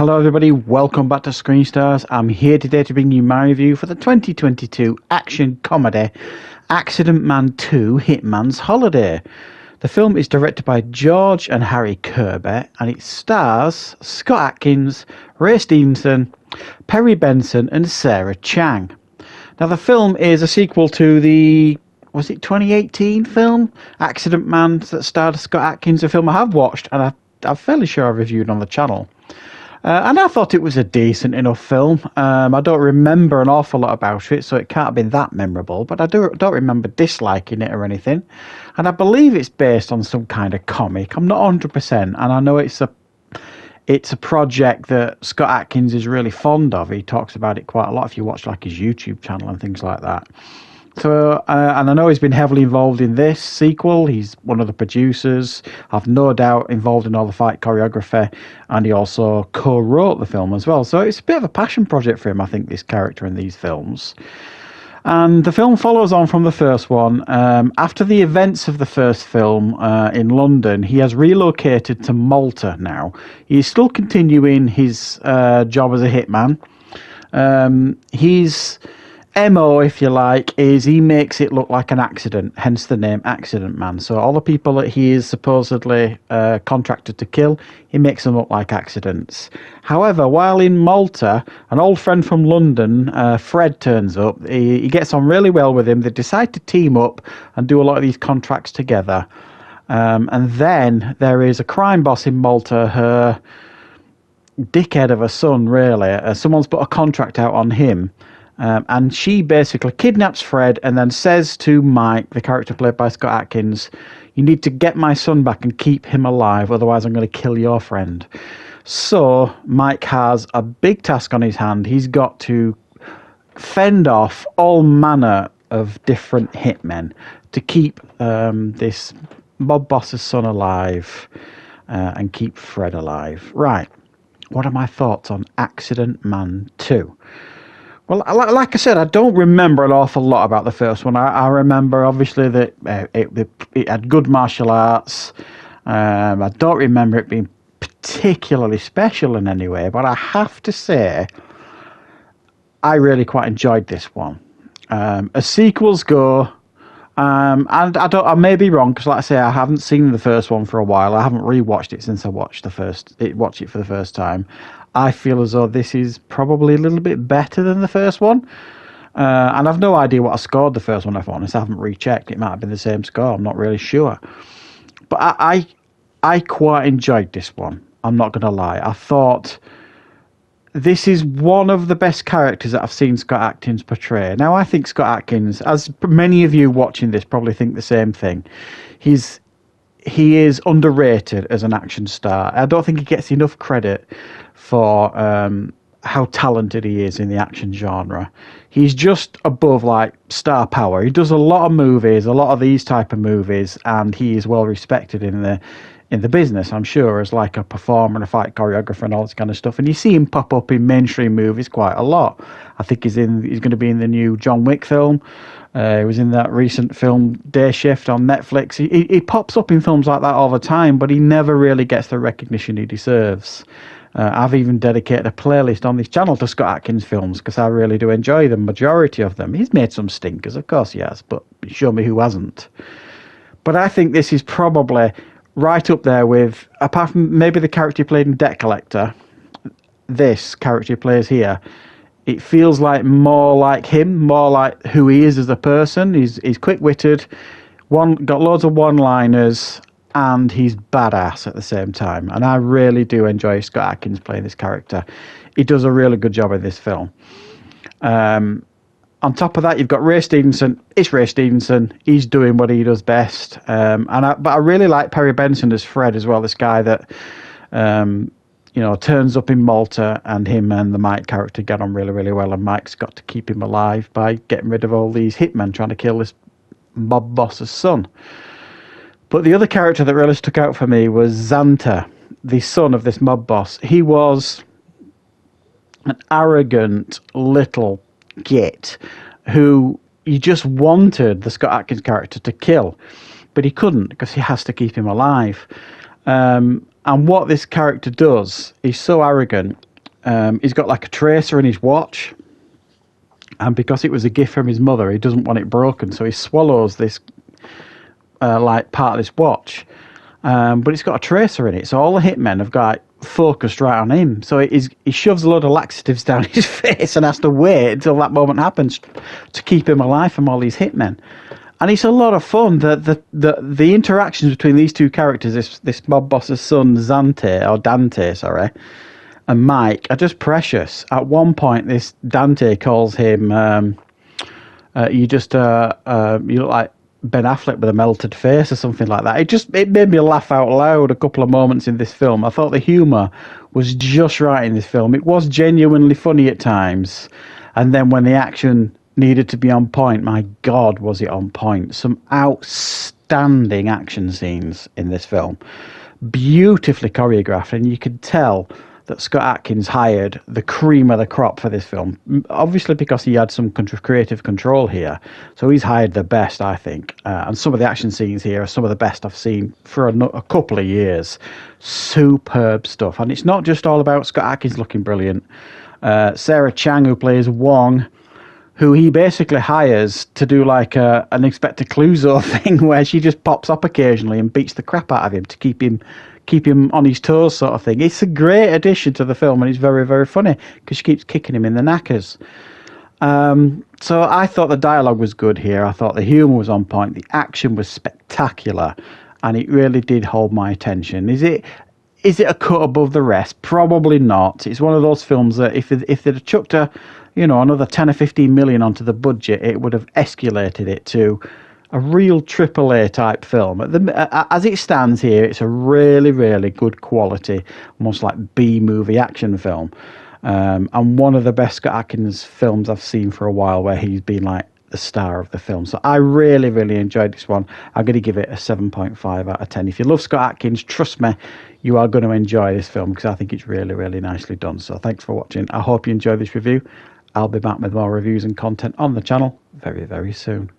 Hello, everybody. Welcome back to Screen Stars. I'm here today to bring you my review for the 2022 action comedy Accident Man 2 Hitman's Holiday. The film is directed by George and Harry Kirby and it stars Scott Adkins, Ray Stevenson, Perry Benson, and Sarah Chang. Now, the film is a sequel to the was it 2018 film Accident Man that starred Scott Adkins, a film I have watched and I, I'm fairly sure I reviewed on the channel. Uh, and I thought it was a decent enough film. Um, I don't remember an awful lot about it, so it can't have been that memorable. But I do, don't remember disliking it or anything. And I believe it's based on some kind of comic. I'm not 100%, and I know it's a it's a project that Scott Adkins is really fond of. He talks about it quite a lot if you watch like his YouTube channel and things like that. So, uh, and I know he's been heavily involved in this sequel. He's one of the producers. I've no doubt involved in all the fight choreography, and he also co-wrote the film as well. So it's a bit of a passion project for him, I think, this character in these films. And the film follows on from the first one. Um, after the events of the first film uh, in London, he has relocated to Malta now. He's still continuing his uh, job as a hitman. Um, he's MO, if you like, is he makes it look like an accident, hence the name Accident Man. So all the people that he is supposedly uh, contracted to kill, he makes them look like accidents. However, while in Malta, an old friend from London, uh, Fred, turns up. He, he gets on really well with him. They decide to team up and do a lot of these contracts together. Um, and then there is a crime boss in Malta, her dickhead of a son, really. Uh, someone's put a contract out on him um, and she basically kidnaps Fred and then says to Mike, the character played by Scott Adkins, You need to get my son back and keep him alive, otherwise, I'm going to kill your friend. So, Mike has a big task on his hand. He's got to fend off all manner of different hitmen to keep um, this mob boss's son alive uh, and keep Fred alive. Right. What are my thoughts on Accident Man 2? Well, like I said, I don't remember an awful lot about the first one. I, I remember obviously that uh, it, it, had good martial arts. Um, I don't remember it being particularly special in any way, but I have to say, I really quite enjoyed this one. Um, as sequels go, um, and I don't, I may be wrong because, like I say, I haven't seen the first one for a while. I haven't rewatched it since I watched the first, it, watched it for the first time. I feel as though this is probably a little bit better than the first one. Uh, and I've no idea what I scored the first one, if I'm honest. I haven't rechecked. It might have been the same score. I'm not really sure. But I, I, I quite enjoyed this one. I'm not going to lie. I thought this is one of the best characters that I've seen Scott Adkins portray. Now, I think Scott Adkins, as many of you watching this probably think the same thing, he's he is underrated as an action star. I don't think he gets enough credit for um, how talented he is in the action genre. He's just above like star power. He does a lot of movies, a lot of these type of movies, and he is well respected in the in the business. I'm sure as like a performer and a fight choreographer and all this kind of stuff. And you see him pop up in mainstream movies quite a lot. I think he's in. He's going to be in the new John Wick film. Uh, he was in that recent film Day Shift on Netflix. He, he, he pops up in films like that all the time, but he never really gets the recognition he deserves. Uh, I've even dedicated a playlist on this channel to Scott Adkins films because I really do enjoy the majority of them. He's made some stinkers, of course has, but show me who hasn't. But I think this is probably right up there with, apart from maybe the character he played in Debt Collector, this character he plays here. It feels like more like him, more like who he is as a person. He's he's quick witted, one got loads of one liners, and he's badass at the same time. And I really do enjoy Scott Adkins playing this character. He does a really good job in this film. Um, on top of that, you've got Ray Stevenson. It's Ray Stevenson. He's doing what he does best. Um, and I, but I really like Perry Benson as Fred as well. This guy that um, you know turns up in Malta, and him and the Mike character get on really, really well. And Mike's got to keep him alive by getting rid of all these hitmen trying to kill this mob boss's son. But the other character that really stuck out for me was Xanta, the son of this mob boss. He was an arrogant little git who you just wanted the Scott Adkins character to kill, but he couldn't because he has to keep him alive. Um, and what this character does, he's so arrogant. um, he's got like a tracer in his watch, and because it was a gift from his mother, he doesn't want it broken, so he swallows this uh, like part of this watch. Um, but it's got a tracer in it, so all the hitmen have got focused right on him. So he shoves a load of laxatives down his face and has to wait until that moment happens to keep him alive from all these hitmen. And it's a lot of fun. The the the, the interactions between these two characters, this this mob boss's son Zante or Dante, sorry, and Mike, are just precious. At one point, this Dante calls him, um, uh, "You just uh, uh, you look like Ben Affleck with a melted face or something like that. It just it made me laugh out loud a couple of moments in this film. I thought the humour was just right in this film. It was genuinely funny at times, and then when the action needed to be on point, my God, was it on point! Some outstanding action scenes in this film, beautifully choreographed, and you could tell that Scott Adkins hired the cream of the crop for this film. Obviously, because he had some creative control here, so he's hired the best, I think. Uh, and some of the action scenes here are some of the best I've seen for a, a, couple of years. Superb stuff, and it's not just all about Scott Adkins looking brilliant. Uh, Sarah Chang, who plays Wong, who he basically hires to do like a, an Inspector Clouseau thing, where she just pops up occasionally and beats the crap out of him to keep him keep him on his toes, sort of thing. It's a great addition to the film, and it's very, very funny because she keeps kicking him in the knackers. Um, so I thought the dialogue was good here. I thought the humour was on point. The action was spectacular, and it really did hold my attention. Is it? Is it a cut above the rest? Probably not. It's one of those films that if if they'd chucked a, you know, another ten or fifteen million onto the budget, it would have escalated it to a real AAA type film. The, as it stands here, it's a really, really good quality, almost like B movie action film. Um, and one of the best Scott Adkins films I've seen for a while, where he's been like the star of the film. So I really, really enjoyed this one. I'm going to give it a 7.5 out of 10. If you love Scott Adkins, trust me, you are going to enjoy this film because I think it's really, really nicely done. So thanks for watching. I hope you enjoy this review. I'll be back with more reviews and content on the channel very, very soon.